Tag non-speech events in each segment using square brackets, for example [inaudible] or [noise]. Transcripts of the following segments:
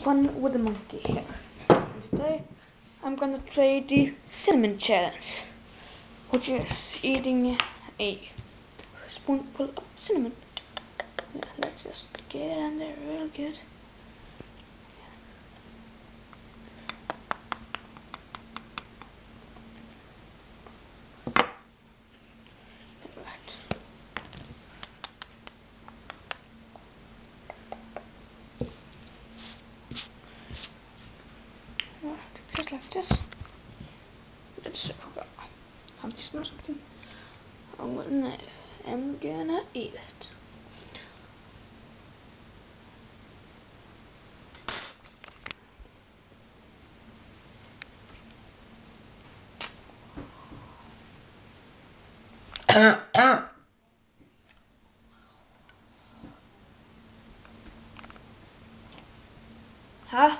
fun with the monkey here. And today I'm gonna try the cinnamon challenge, which is eating a spoonful of cinnamon. Let's just get it in there real good. Right. Just like this. Let's have something. I'm gonna, I'm gonna eat it. Huh?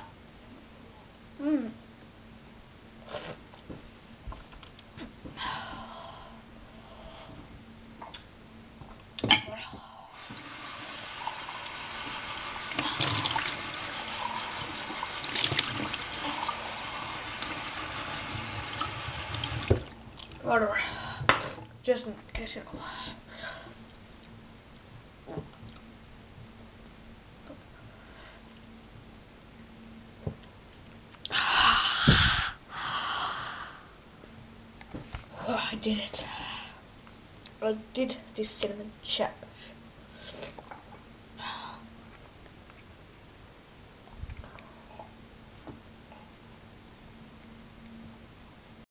Water. Just in case you know. [sighs] I did it. I did this cinnamon chap.